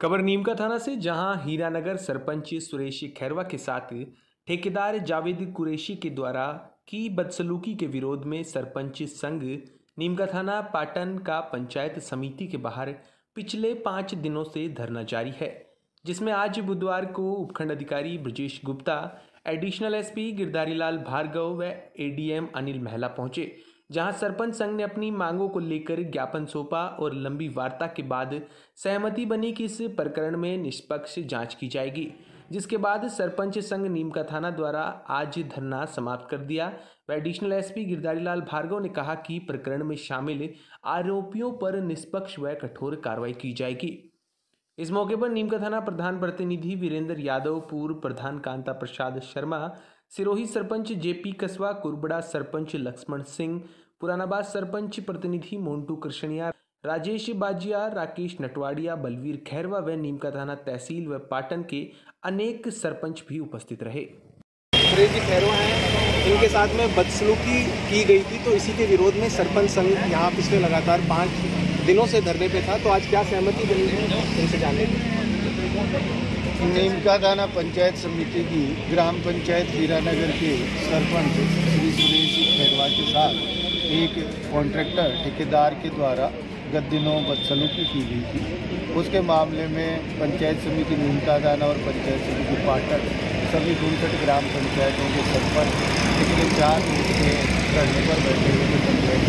खबर नीमका थाना से जहाँ हीरानगर सरपंच सुरेश खैरवा के साथ ठेकेदार जावेद कुरैशी के द्वारा की बदसलूकी के विरोध में सरपंच संघ नीमका थाना पाटन का पंचायत समिति के बाहर पिछले पाँच दिनों से धरना जारी है, जिसमें आज बुधवार को उपखंड अधिकारी ब्रजेश गुप्ता, एडिशनल एसपी गिरधारीलाल भार्गव व एडीएम अनिल महला पहुँचे। जहाँ सरपंच संघ ने अपनी मांगों को लेकर ज्ञापन सौंपा और लंबी वार्ता के बाद सहमति बनी कि इस प्रकरण में निष्पक्ष जाँच की जाएगी, जिसके बाद सरपंच संघ नीमका थाना द्वारा आज धरना समाप्त कर दिया। व एडिशनल एसपी गिरधारीलाल भार्गव ने कहा कि प्रकरण में शामिल आरोपियों पर निष्पक्ष व कठोर कार्रवाई की जाएगी। इस मौके पर नीमका थाना प्रधान प्रतिनिधि वीरेंद्र यादव, पूर्व प्रधान कांता प्रसाद शर्मा सिरोही सरपंच जेपी कसवा, कुरबड़ा सरपंच लक्ष्मण सिंह, पुरानाबाद सरपंच प्रतिनिधि मोन्टू कृष्णिया, राजेश बाजिया, राकेश नटवाड़िया, बलवीर खैरवा व नीमका थाना तहसील व पाटन के अनेक सरपंच भी उपस्थित रहे। इनके साथ में बदसलूकी की गई थी तो इसी के विरोध में सरपंच संघ यहाँ पिछले लगातार पाँच दिनों से धरने पे था तो आज क्या सहमति बनी है, इनसे जानने नीमका दाना पंचायत समिति की ग्राम पंचायत हीरानगर के सरपंच श्री सुरेश खैरवा के साथ एक कॉन्ट्रैक्टर ठेकेदार के द्वारा गत दिनों बदसलूकी की गई थी। उसके मामले में पंचायत समिति नीमका दाना और पंचायत समिति पाटन सभी उनसठ ग्राम पंचायतों के सरपंच पिछले चार दिन से धरने पर बैठे हुए पंचायत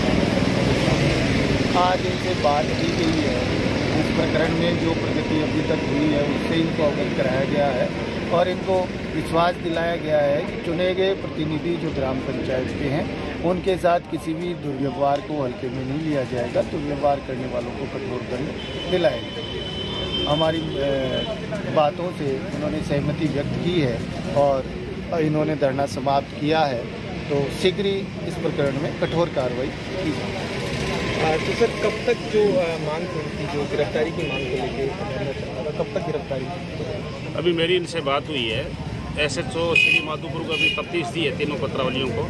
आज इनसे बात की गई है। प्रकरण में जो प्रगति अभी तक हुई है, उससे इनको अवगत कराया गया है और इनको विश्वास दिलाया गया है कि चुने गए प्रतिनिधि जो ग्राम पंचायत के हैं, उनके साथ किसी भी दुर्व्यवहार को हल्के में नहीं लिया जाएगा। दुर्व्यवहार करने वालों को कठोर दंड दिलाएगा हमारी बातों से उन्होंने सहमति व्यक्त की है और इन्होंने धरना समाप्त किया है तो शीघ्र ही इस प्रकरण में कठोर कार्रवाई की जाएगी। तो सर, कब तक जो मांग थी जो गिरफ्तारी की मांग को लेकर कब तक गिरफ्तारी अभी मेरी इनसे बात हुई है। S H O Shri Madhopur को अभी तफ्तीश दी है तीनों पत्रावलियों को।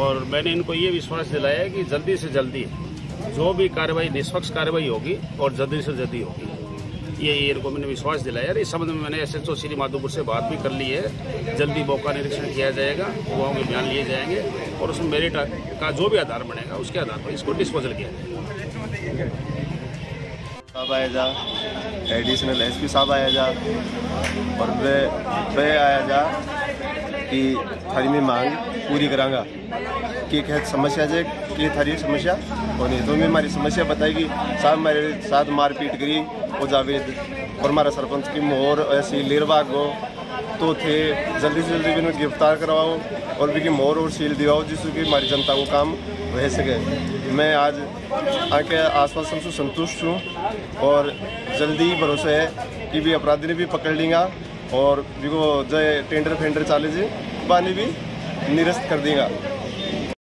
और मैंने इनको ये विश्वास दिलाया है कि जल्दी से जल्दी, जो भी कार्रवाई, निष्पक्ष कार्रवाई होगी, और जल्दी से जल्दी होगी। ये इनको मैंने विश्वास दिलाया यार इस संबंध में मैंने एस एच श्री माधोपुर से बात भी कर ली है। जल्दी मौका निरीक्षण किया जाएगा, युवाओं के बयान लिए जाएँगे और उसमें मेरिट का जो भी आधार बनेगा, उसके आधार पर इसको डिस्पोजल किया साहब आया जा एडिशनल एसपी साहब आया जा और वे वे आया जा कि थारी में मांग पूरी करांगा। कि समस्या जे कि थारी समस्या नहीं तो मैं हमारी समस्या बताएगी साहब मेरे साथ मारपीट करी, वो जावेद और हमारा सरपंच की मोहर ऐसी लेरवा गो तो थे, जल्दी से जल्दी भी गिरफ़्तार करवाओ, और भी मोहर और सील दिवाओ, जिससे कि हमारी जनता को काम रह सके। मैं आज आके आसपास से संतुष्ट हूँ, और जल्दी भरोसा है कि भी अपराधी ने भी पकड़ लेंगा, और को जो टेंडर फेंडर चाले जी पानी भी निरस्त कर देगा।